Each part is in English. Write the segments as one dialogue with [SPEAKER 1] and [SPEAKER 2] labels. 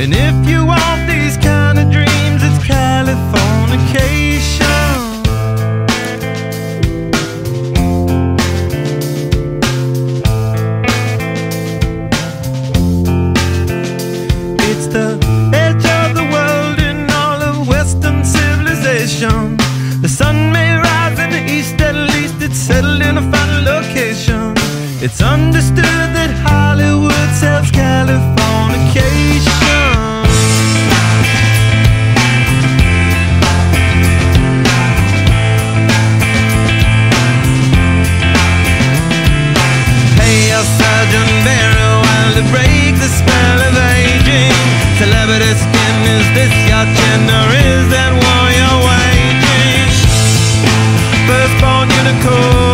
[SPEAKER 1] And if you want these kind of dreams, it's Californication. It's the edge of the world in all of Western civilization. The sun may rise in the east, at least it's settled in a final location. It's understood that Hollywood sells Californication. Unicorn,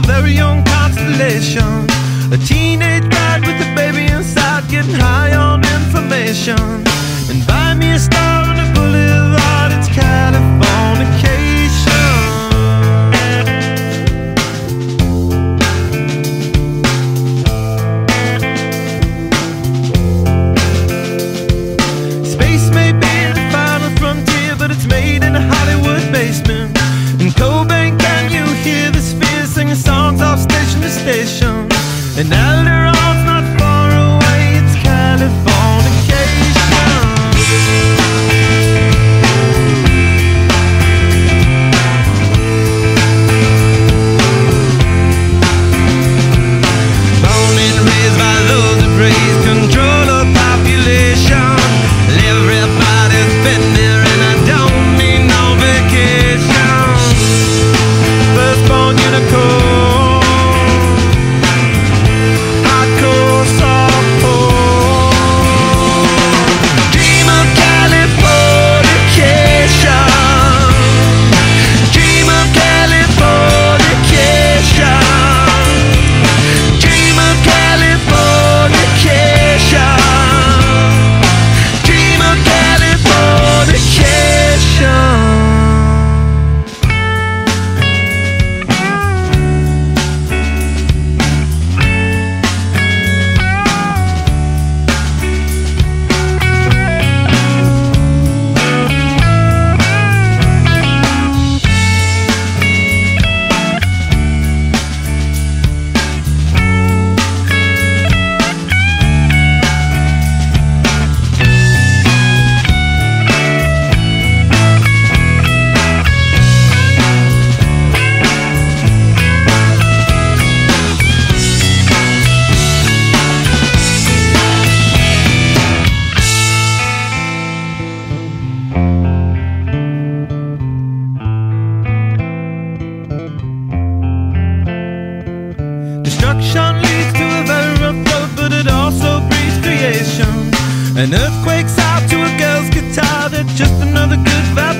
[SPEAKER 1] world, very own constellation. A teenage bride with a baby inside, getting high on information. And buy me a star on the boulevard, it's Californication. And Destruction leads to a very rough road, but it also breeds creation. An earthquake's out to a girl's guitar, that's just another good vibration.